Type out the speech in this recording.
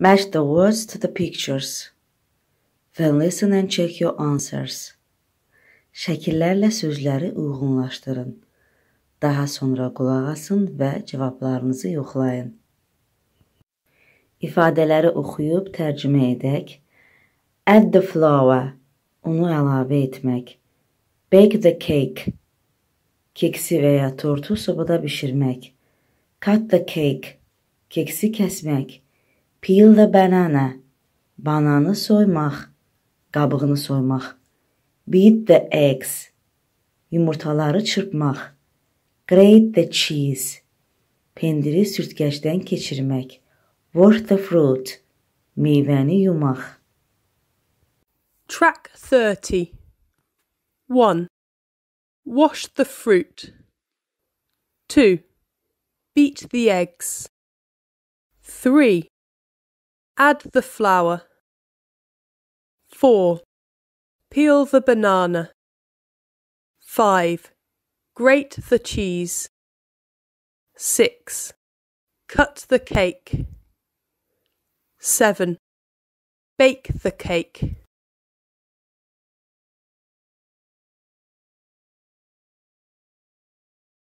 Match the words to the pictures. Then listen and check your answers. Şəkillərlə sözləri uyğunlaşdırın. Daha sonra qulaq asın və cavablarınızı yoxlayın. İfadələri oxuyub tərcümə edək. Add the flour. Unu əlavə etmək. Bake the cake. Keksi veya tortu sobada bişirmək. Cut the cake. Keksi kəsmək. Peel the banana. Bananı soymaq. Qabığını soymaq. Beat the eggs. Yumurtaları çırpmaq. Grate the cheese. Pendiri sürtgəçdən keçirmək. Wash the fruit. Meyvəni yumaq. Track 30. 1. Wash the fruit. 2. Beat the eggs. 3. Add the flour. 4. Peel the banana. 5. Grate the cheese. 6. Cut the cake. 7. Bake the cake.